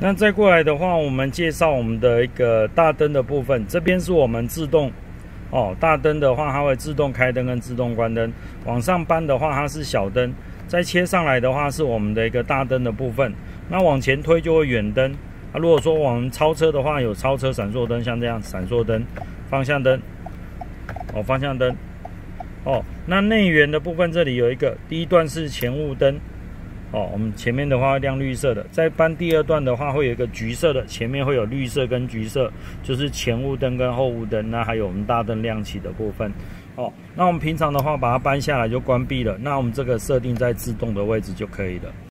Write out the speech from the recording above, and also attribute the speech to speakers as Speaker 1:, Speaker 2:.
Speaker 1: 那再过来的话，我们介绍我们的一个大灯的部分，这边是我们自动哦，大灯的话它会自动开灯跟自动关灯，往上搬的话它是小灯，再切上来的话是我们的一个大灯。的部分，那往前推就会远灯，啊，如果说往超车的话有超车闪烁灯，像这样闪烁灯、方向灯，哦，方向灯，哦，那内圆的部分这里有一个，第一段是前雾灯。哦，我们前面的话亮绿色的，在搬第二段的话会有一个橘色的，前面会有绿色跟橘色，就是前雾灯跟后雾灯，那还有我们大灯亮起的部分。哦，那我们平常的话把它搬下来就关闭了，那我们这个设定在自动的位置就可以了。